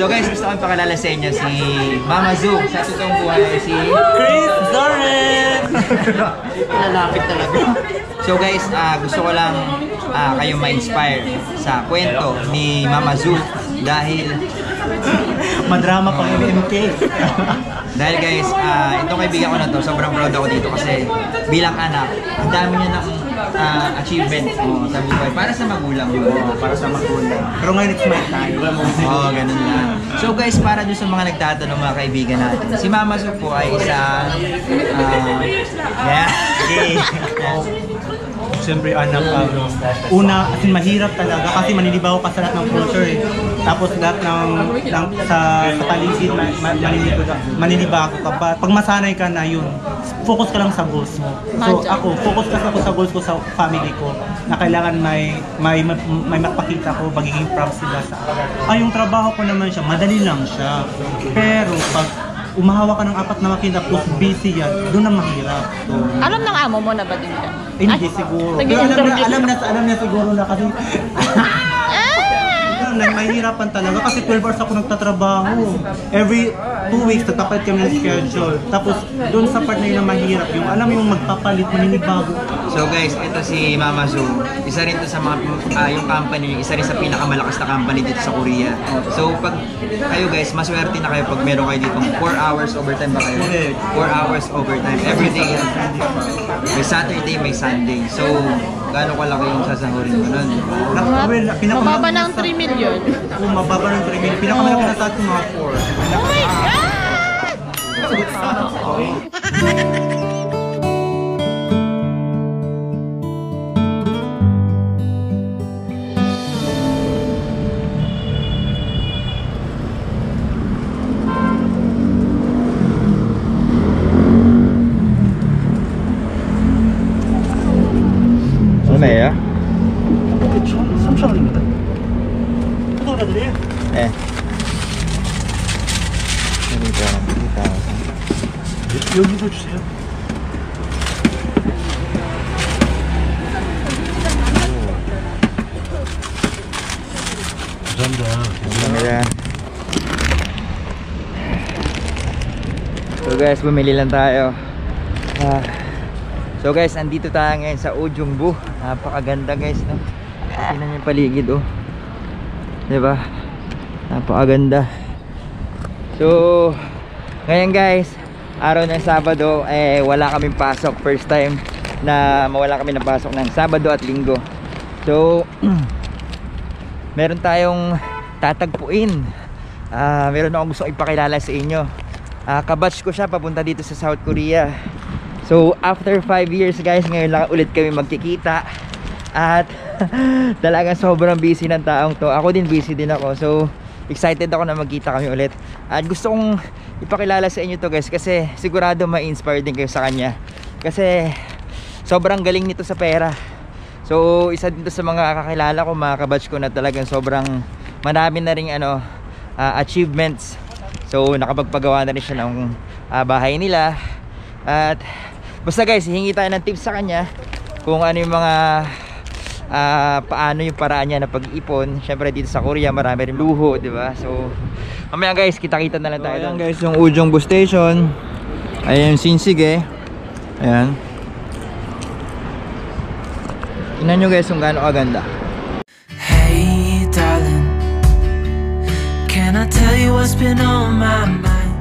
So guys, gusto ko ipakilala sa inyo si Mama Zoo. Sa totoong buhay ay si... Chris Doren! Lalapit talaga. So guys, ah, gusto ko lang ah, kayo ma-inspire sa kwento ni Mama Zoo dahil Madrama pang MMK. dahil guys, ah, itong kaibigan ko na to, sobrang proud ako dito kasi bilang anak, ang dami niya ng ah, achievement oh, sa buhay para sa magulang mo. para sa magulang. Pero ngayon it's my time. Oo, oh, ganun lang. So guys, para dun sa mga nagtatanong mga kaibigan natin, si Mama Su po ay isang... Uh, yeah. Siyempre anak, um, una, as in mahirap talaga kasi manilibaw ka sa lahat ng culture eh. Tapos lahat ng, ng sa, sa paligid, ma, ma, manilibago ka. Ka pa. Pag masanay ka na yun, focus ka lang sa goals mo. So ako, focus kasi ako sa goals ko sa family ko na kailangan may may may mapakita ko, magiging proud sila sa akin. Ah, yung trabaho ko naman siya, madali lang siya. Pero pag umahawa ka ng apat na makina tapos busy yan, doon na mahirap. So, Alam ng amo mo na ba din yan? eh, hindi siguro. Pero alam na, alam na, alam na siguro na kasi Alam na, mahirapan talaga kasi 12 hours ako nagtatrabaho. Every 2 weeks, nagpapalit kami ng schedule. Tapos, doon sa part na yun na mahirap, yung alam mo yung magpapalit, maninibago. So guys, ito si Mama Zoo. Isa rin to sa mga, ah, yung company, isa rin sa pinakamalakas na company dito sa Korea. So pag kayo guys, maswerte na kayo pag meron kayo dito 4 hours overtime ba kayo? Correct. 4 hours overtime every day. May Saturday, may Sunday. So, gaano kalaki yung sasahurin mo nun? Na, well, Mababa ng 3 million. Oo, mababa ng 3 million. Pinakamalaki na sa atin mga 4. Oh my God! 吐槽大会。2,000 여기서 주세요 오. 감사합니다 So guys, bumili lang tayo ah. So guys, andito tayo ngayon sa Ojungbu Napakaganda guys no? Tingnan yung paligid oh Diba? Napakaganda So ngayon guys, araw ng Sabado, eh wala kaming pasok. First time na mawala kami ng pasok ng Sabado at Linggo. So, meron tayong tatagpuin. Ah, meron akong gusto ipakilala sa inyo. Ah, kabatch ko siya papunta dito sa South Korea. So, after 5 years guys, ngayon lang ulit kami magkikita. At talagang sobrang busy ng taong to. Ako din busy din ako. So, excited ako na magkita kami ulit. At gusto kong ipakilala sa inyo to guys kasi sigurado ma-inspire din kayo sa kanya. Kasi sobrang galing nito sa pera. So, isa din to sa mga kakilala ko, mga kabatch ko na talagang sobrang marami na ring ano, ah, achievements. So, nakapagpagawa na rin siya ng ah, bahay nila. At basta guys, hingi tayo ng tips sa kanya kung ano yung mga ah, paano yung paraan niya na pag-ipon. Syempre dito sa Korea, marami rin luho, 'di ba? So, mamaya guys, kita-kita na lang tayo. Ayan guys, yung Ujong Bus Station. Ayan yung Sinsig eh. Ayan. Tingnan nyo guys kung gaano kaganda. Hey, darling, can I tell you what's been on my mind?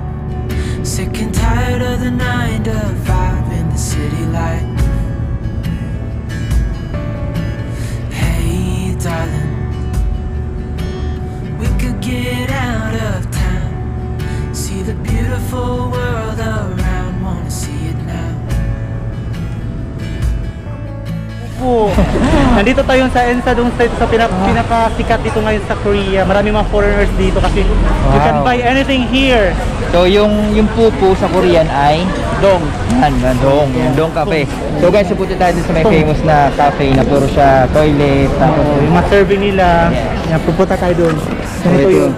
Sick and tired of the nine to five in the city light. Get out of town, see the beautiful world around, wanna see it now. po. Nandito tayo sa Ensadong State sa pinaka, pinakasikat dito ngayon sa Korea. Marami mga foreigners dito kasi you can Wow. buy anything here. So yung yung pupu sa Korean ay dong. Yan, yan, dong. Yung dong cafe. So guys, pupunta tayo dun sa may famous na cafe na puro siya toilet. Tapos Oh, yung mga serving nila. Yan, pupunta tayo doon. So, Ganito yun.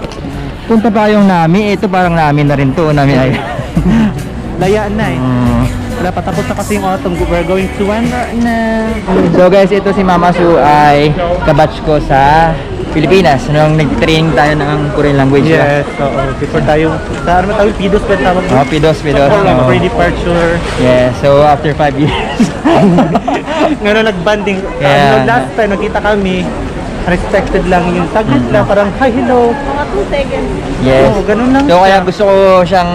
Punta pa yung nami. Ito parang namin na rin to. Namin ay. Layaan na eh. Mm. Wala pa tapos na kasi yung autumn. We're going to one na. So guys, ito si Mama Su ay kabatch ko sa Pilipinas, nung nag-training tayo ng Korean language. Yes, oo. Before tayo, sa ano tawag, Pidos pa tawag Oh, Pidos, Pidos. Like Oo. pre-departure. Yeah, so after 5 years. Ngayon nag-banding. Yeah. Ano, last time, nakita kami, unexpected lang yung saglit lang, parang, hi, hello. Mga 2 seconds. yes. Oo, ganun lang So kaya gusto ko siyang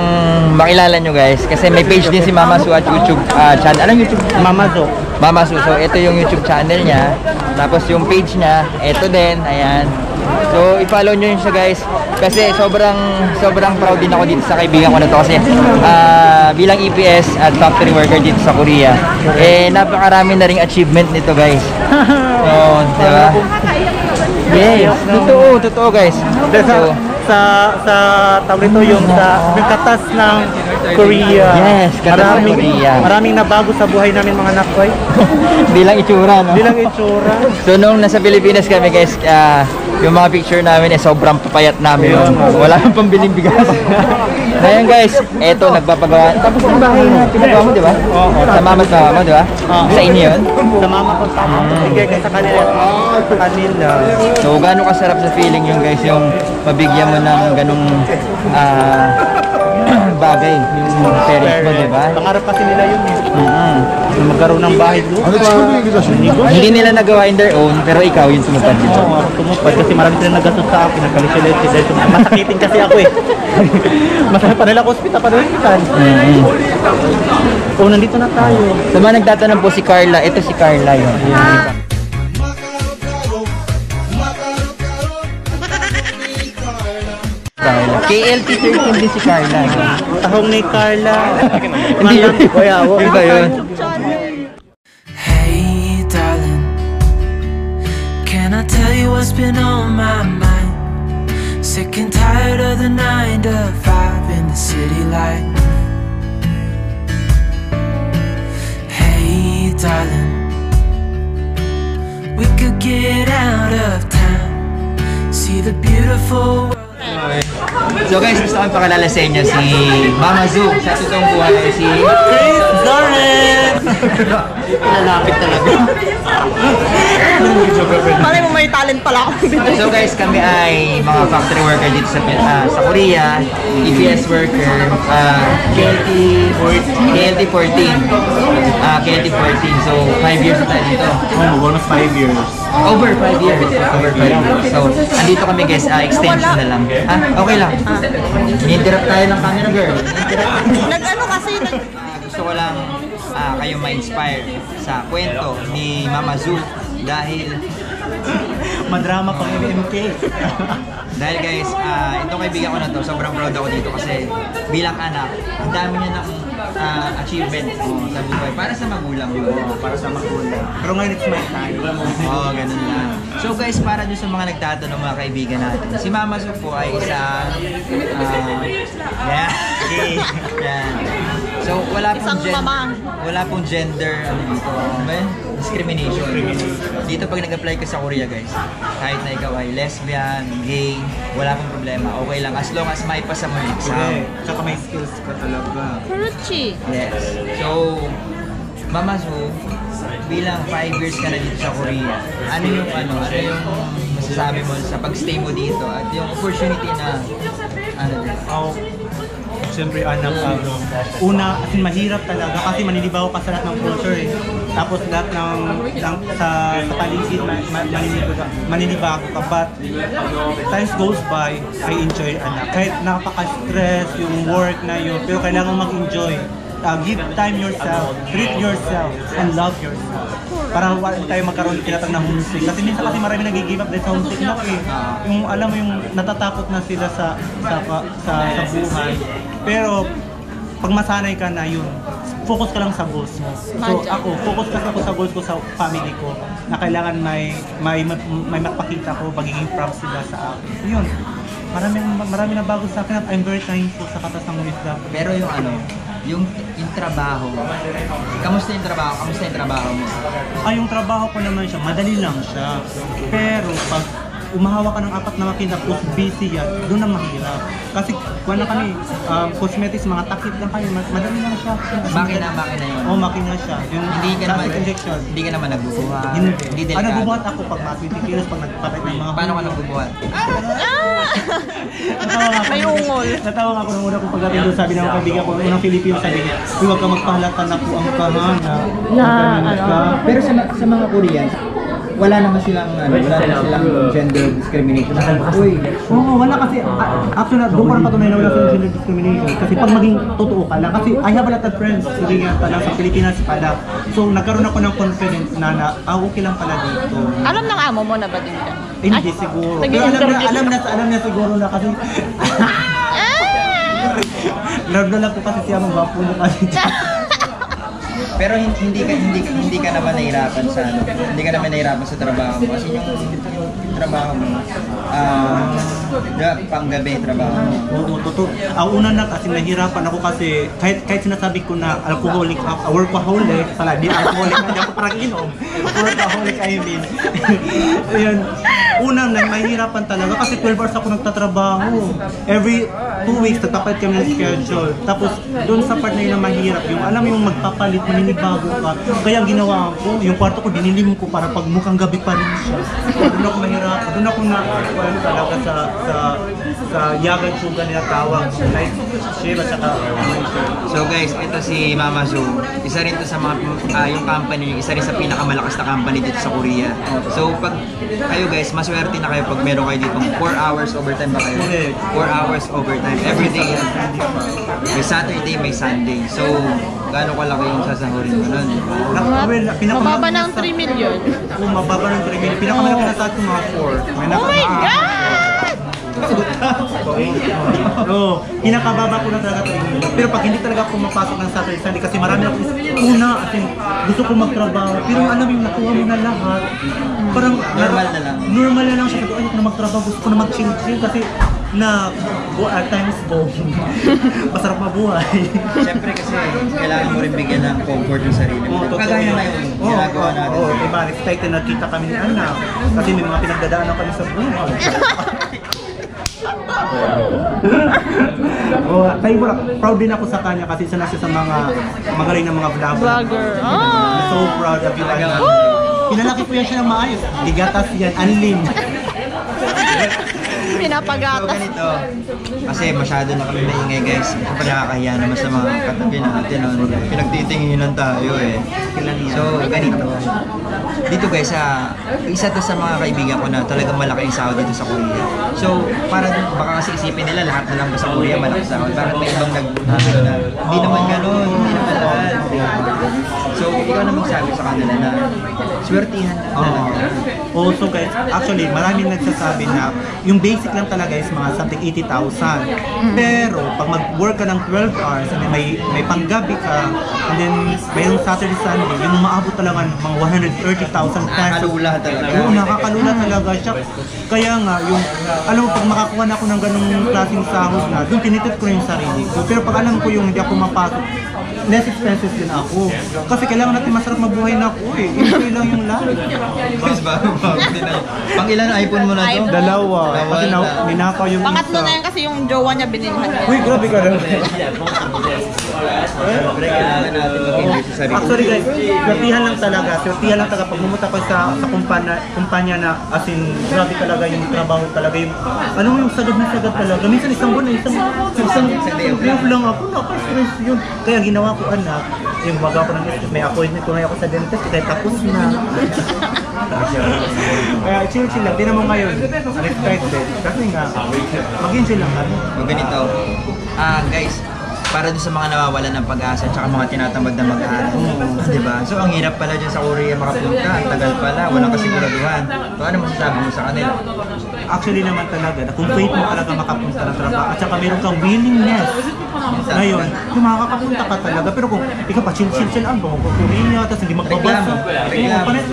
makilala nyo guys kasi may page din si Mama Su at YouTube ah, channel. Anong YouTube? Mama Zo. Mama Su. So ito yung YouTube channel niya. Tapos yung page niya, ito din. Ayan. So i-follow nyo yun siya guys. Kasi sobrang sobrang proud din ako dito sa kaibigan ko na to kasi ah, bilang EPS at factory worker dito sa Korea. Eh napakarami na ring achievement nito guys. So, di ba? Yes, totoo, totoo guys. Dahil sa, sa, sa tawag nito yung sa yung katas ng Korea. Yes, katas ng maraming, Korea. Maraming nabago sa buhay namin mga nakoy. bilang itsura, no? Hindi lang itsura. So nung nasa Pilipinas kami guys, ah, yung mga picture namin eh sobrang papayat namin. Ayun. Wala nang pambiling bigas. Ngayon guys, eto nagpapagawa. Tapos yung bahay na pinagawa mo, di ba? Oo. Sa mama at mama mo, di ba? Oo. Sa inyo yun? Sa mama ko, sa mama ko. Sige, kaya sa kanila. Sa kanila. So gaano kasarap sa feeling yung guys, yung mabigyan mo ng ganong ah, bagay, yung parents mo, di ba? Pangarap kasi nila yun eh. Mm. Na magkaroon ng bahay doon. Hindi nila nagawa in their own, pero ikaw yung tumupad dito. Oo, ako tumupad kasi marami sila nagastos sa akin. Nagkalisulate dahil tum- masakitin kasi ako eh. Masaya pa nila ako hospital pa hospital. Mm. Oh, nandito na tayo. Sa mga nagtatanong po si Carla, ito si Carla yun. Carla. KLT 13 din si Carla. Tahong ni Carla. Hindi yun. Iba yun. Hey, darling, can I tell you what's been on my mind? Sick and tired of the nine to five in the city life. Hey, darling, we could get out of town, see the beautiful world. So guys, gusto kong pakilala sa inyo si Mama Zoo. Sa totoong buhay ay si... Chris Doren! Lalapit talaga. Malay mo may talent pala ako. So guys, kami ay mga factory worker dito sa ah, sa Korea, EPS worker, uh, KLT 14, KLT 14. Ah, KLT 14. So 5 years na tayo dito. Oh, almost five years. Over 5 years. Over 5 years. So, andito kami guys, ah, extension na lang. Ah, okay lang. Interrupt tayo ng camera girl. Nag-ano kasi, nag... Ah, gusto ko lang ah, kayo ma-inspire sa kwento ni Mama Zoo dahil Madrama pang MMK. Dahil guys, ah itong kaibigan ko na to, sobrang proud ako dito kasi bilang anak, ang dami niya ng ah, achievement oh, sa buhay. Para sa magulang yun. Para sa magulang. Pero ngayon it's my time. Oo, oh, ganun lang. So guys, para dun sa mga nagtatanong mga kaibigan natin, si Mama Su po ay isang... ah, yeah. yeah. So wala pong Isang gen- mama. Wala pong gender ano dito. Ano? Discrimination. Dito pag nag-apply ka sa Korea guys, kahit na ikaw ay lesbian, gay, wala pong problema. Okay lang as long as maipasa mo yung exam. Okay. Tsaka may skills ka talaga. Fruchi. Yes. So, Mama Su, bilang 5 years ka na dito sa Korea, ano yung ano, ano yung masasabi mo sa pagstay mo dito at yung opportunity na ano din? Ako, siyempre anak, ah, una, as in, mahirap talaga kasi manilibaw ka sa lahat ng culture eh. Tapos lahat ng, ng sa, sa paligid, ma, ma, manilibaw, ka-. But times goes by, I enjoy anak. Kahit napaka-stress yung work na yun, pero kailangan mag-enjoy. Ah, give time yourself, treat yourself, and love yourself. Para wala tayo magkaroon tinatag na homesick. Kasi minsan kasi marami nag-give up dahil sa homesick na eh. Yung alam mo yung natatakot na sila sa sa sa, sa, buhay. Pero pag masanay ka na yun, focus ka lang sa goals mo. So ako, focus kasi ako sa goals ko sa family ko na kailangan may may may magpakita ko, magiging proud sila sa akin. Yun. Marami marami na bago sa akin at I'm very thankful sa katas ng wisdom. Pero yung ano, yung, yung trabaho, kamusta yung trabaho? Kamusta yung trabaho mo? Ah, yung trabaho ko naman siya, madali lang siya. Pero pag umahawa ka ng apat na makina tapos busy yan, doon na mahirap. Kasi na kami, um, cosmetics, mga takip lang kami, mad- madali lang siya. Makina, makina yun. Oo, makina siya. Yung Hindi ka naman, injection. hindi ka naman nagbubuhat. Hindi. Hindi Ah, nagbubuhat ako pag mga 20 kilos, pag nagpapit ng mga Paano ka nagbubuhat? Ako. May ungol. Natawa nga ako nung una kong pagdating doon, sabi ng kaibigan ko, unang Filipino, sabi niya, "Uy, huwag ka magpahalata na po ang kahana. Na, ano? Pero sa, sa mga Koreans, wala naman silang ano, wala naman silang gender discrimination. Uy, Oo, wala kasi, a- actually, doon na patunay na wala sa gender discrimination. Kasi pag maging totoo ka lang, kasi I have a lot of friends, hindi nga pala sa Pilipinas pala. So, nagkaroon ako ng confidence na na, ah, okay lang pala dito. Alam ng amo mo na ba din ka? Eh, Hindi siguro. Pero alam na, alam na, alam na siguro na kasi, love na lang ko kasi siya magwapo mo kasi. pero hin- hindi ka hindi ka hindi ka naman nahirapan sa ano, hindi ka naman nahirapan sa trabaho mo kasi yung, yung trabaho mo ah uh, panggabi trabaho mo. Oo, totoo. Ang una na kasi nahirapan ako kasi kahit kahit sinasabi ko na alcoholic ako, workaholic, pala di alcoholic, hindi ako parang inom. Workaholic I mean. Ayun. Una na mahirapan talaga kasi 12 hours ako nagtatrabaho. Every two weeks nagpapalit kami ng schedule. Tapos doon sa part na yun na mahirap, yung alam mo yung magpapalit, maninibago ka. Kaya ang ginawa ko, yung kwarto ko dinilim ko para pag mukhang gabi pa rin siya. Doon ako mahirap. Doon ako na ano, talaga sa sa sa yagan suga nila tawag. Like Shiva saka So guys, ito si Mama Zo. Isa rin to sa mga ah, yung company, isa rin sa pinakamalakas na company dito sa Korea. So pag kayo guys, maswerte na kayo pag meron kayo dito 4 hours overtime ba kayo? Correct. 4 hours overtime every day. May Saturday, may Sunday. So gaano kalaki yung sasahurin mo nun? na, well, pinaka Mababa ng 3 million. Kung mababa ng 3 million, pinakamalaki na sa atin mga 4. May Oh my God! Oo, pinakababa ko na talaga 3 million. Pero pag hindi talaga ako mapasok ng Saturday Sunday kasi marami ako una in, gusto ko magtrabaho. Pero alam yung nakuha mo na lahat. Parang Normal na lang. Normal na lang siya. Sabi ko, ayoko na magtrabaho. Gusto ko na mag-chill-chill kasi na go, at times go. Masarap mabuhay. Siyempre kasi kailangan mo rin bigyan ng comfort yung sarili mo. Totoo Kagaya yun. ngayon, Oo, ginagawa natin. Oo, diba, expected na kita kami ni Ana. Kasi may mga pinagdadaanan kami sa buhay. oh, tayo pala, proud din ako sa kanya kasi isa na siya sa mga magaling na mga vlogger. Vlogger. I'm so proud of you. Pinalaki ko yan siya ng maayos. Ligatas yan, anlim. So Pinapagatas. ganito, kasi masyado na kami maingay guys. Siyempre nakakahiya naman sa mga katabi natin. No? Pinagtitinginan tayo eh. So ganito. Dito guys, sa isa to sa mga kaibigan ko na talagang malaki yung sahod dito sa Korea. So, para baka kasi isipin nila lahat na lang ba sa Korea malaki sahod. Bakit may ibang nag na hindi naman ganun, hindi naman lahat. So, ikaw na magsabi sa kanila na swertihan lang talaga. Also guys, actually maraming nagsasabi na yung basic lang talaga is mga something 80,000. Pero pag mag-work ka ng 12 hours and then may may panggabi ka and then mayroong Saturday Sunday, yung maabot talaga ng mga 130,000 pesos. Nakakalula talaga. Oo, nakakalula talaga siya. Kaya nga, yung, alam mo, pag makakuha na ako ng ganung klaseng sahod na, doon tinitit ko yung sarili ko. Pero pag alam ko yung hindi ako mapasok, less expenses din ako. Kasi kailangan natin masarap mabuhay na ako eh. Enjoy lang yung life. Guys, na. Pang ilan iPhone mo na to? Dalawa. Dalawa Kasi na, na. Ninakaw yung Pangatlo isa. na yan kasi yung jowa niya binilhan niya. Uy, grabe ka sarili. Actually guys, swertihan lang talaga. Swertihan lang talaga. Pag pumunta ko sa, sa kumpanya, kumpanya na as in, grabe talaga yung trabaho talaga. Yung, ano yung sagad na sagad talaga. Minsan isang buwan, isang, isang, isang off lang ako. Naka-stress yun. Kaya ginawa ko anak, yung baga ko ng may appointment ko ako sa dentist, kaya tapos na. Kaya chill-chill lang. Di naman ngayon, unexpected. Kasi nga, mag-enjoy lang kami. O ganito, ah guys, para dun sa mga nawawalan ng pag-asa at mga tinatamad na mag-aaral. Di ba? So, ang hirap pala dyan sa Korea makapunta. Ang tagal pala, walang kasiguraduhan. So, ano masasabi mo sa kanila? Actually naman talaga, na kung faith mo talaga makapunta ng trabaho at saka meron kang willingness ngayon, kung makakapunta ka talaga, pero kung ikaw pa chill chill chill ang mo kung Korea, tapos hindi magbabasa, Reklamo. Reklamo. Oo, panay-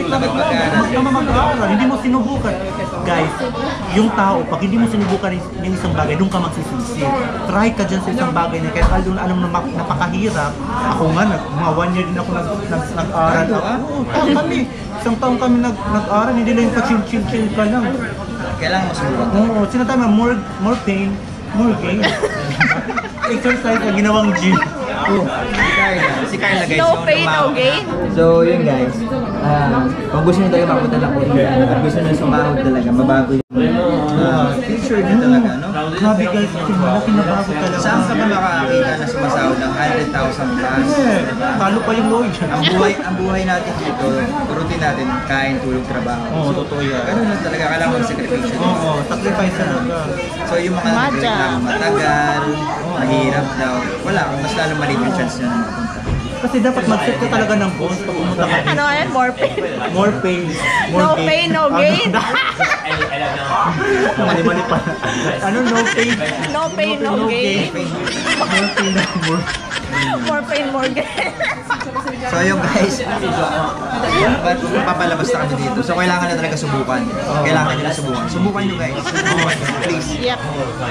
reklamo ka mag-aaral, hindi mo sinubukan. Guys, yung tao, pag hindi mo sinubukan yung isang bagay, doon ka magsisisi. Try ka dyan sa isang bagay na kaya although alam mo na napakahirap, ako nga, mga one year din ako nag, nag, nag-aral. Ano? Oo, taon kami. Isang taon kami nag, nag-aral, hindi lang yung pa-chill chill chill ka lang. kailangan masubukan to. Oo, sinasabi mo, more, more pain, more gain. Exercise na ginawang gym. Oh, si Carla. Si Carla guys. No pain, no gain. So yun guys, ah kung gusto nyo talaga mapunta lang po at gusto nyo sumahod talaga, mabago yung ah, future nyo talaga, no? Grabe guys, kasi malaki na bago talaga. Saan ka ba makakakita na sumasahod ng 100,000 plus? Eh, talo pa yung Lloyd. Ang buhay, ang buhay natin dito, routine natin, kain, tulog, trabaho. Oo, totoo yan. Ganun lang talaga, kailangan mag-sacrifice. Oo, sacrifice talaga. So yung mga nagreklamo matagal, mahirap daw, wala, mas lalo maliit yung chance nyo na mapunta. Kasi dapat mag-set ka talaga ng goals pag pumunta ka Ano yan? More pain. More pain, more No gain. pain, no gain. Mali-mali pa. Ano, no pain? No pain, no gain. More pain, more More pain, more gain. So yung guys, ba't papalabas na kami dito? So kailangan na talaga subukan. Kailangan nyo na subukan. Subukan nyo guys. Subukan nyo, please. Yep.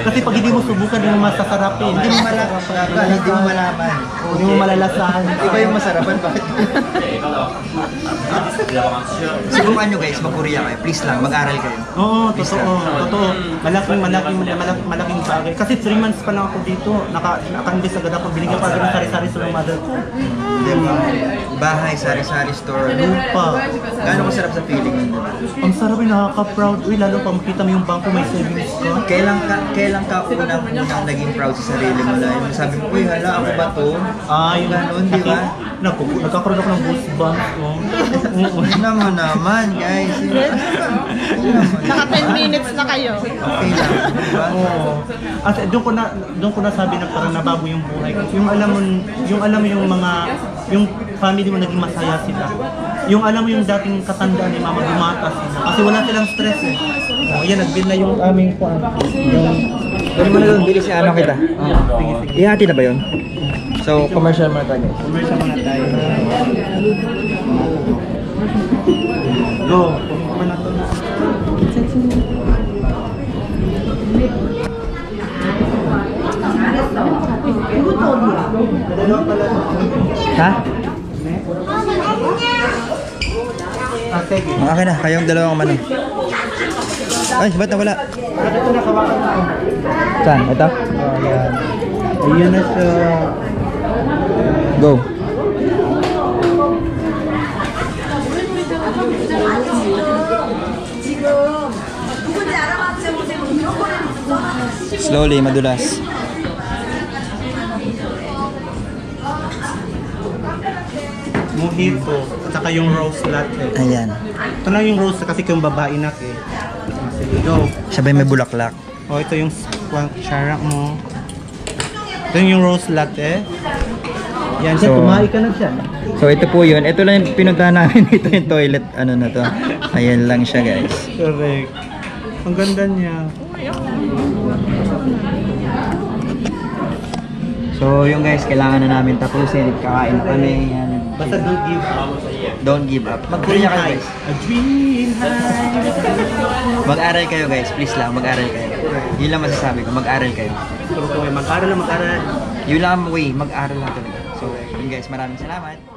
Kasi pag hindi mo subukan, hindi mo masasarapin. Hindi mo malaman. Hindi mo malaman. Hindi mo malalasahan. Iba yung masarapan. Bakit? subukan nyo guys. Mag-Korea kayo. Please lang. Mag-aral kayo. Oo, totoo, totoo. Malaking, malaking, malaking, malaking bagay. Kasi 3 months pa lang ako dito. Naka, naka-invest agad ako. Binigyan pa agad ng sari-sari sa mga mother ko. Di ba? Bahay, sari-sari store. Lupa. Gano'ng kasarap sa feeling yun? Ang sarap yung nakaka-proud. Uy, lalo pa makita mo yung bangko may savings ka. Kailan ka, kailan ka unang, unang naging proud sa sarili mo na yung sabi mo, uy, hala, ako ba to? Ah, yung Ganun, di ba? Naku, nagkakaroon ako ng goosebumps. Oh. Oo. Tignan mo naman, guys. Tignan mo Naka naman. 10 minutes na kayo. Okay lang? Oo. At doon ko na doon ko nasabi na parang nabago yung buhay ko. Yung alam mo yung alam mo yung mga yung family mo naging masaya sila. Yung alam mo yung dating katandaan ni mama bumata sila. Kasi wala silang stress eh. Oh, yan nag na yung aming kuan. Yung Dali mo na doon, bilis si ano kita. oh, sige sige. Ihati na ba yun? So, commercial muna tayo guys. Commercial muna tayo. Go. Kumain Ha? Sige. Okay na, kayong dalawang mano. Ay, ba't nawala? Na. Saan? Ito? Oh, yan. Ayan na siya. Go. Slowly, madulas. Mojito. At saka yung rose latte. Ayan. Ito na yung rose kasi yung babae na eh. Sige, go. Sabay may bulaklak. Oh, ito yung sharak mo. Ito yung rose latte. Yan siya, So- kumain ka na siya. So ito po yun. Ito lang yung pinuntahan namin. Ito yung toilet. Ano na to. Ayan lang siya guys. Correct. Ang ganda niya. So yung guys, kailangan na namin tapusin. Kakain na kami. Yan. Basta don't give up. Don't give up. Mag-Korea kayo guys. A dream high. Mag-aral kayo guys. Please lang, mag-aral kayo. Yun lang masasabi ko. Mag-aral kayo. Mag-aral na mag-aral. Yun lang ang way. Mag-aral lang talaga. So yun guys, maraming salamat.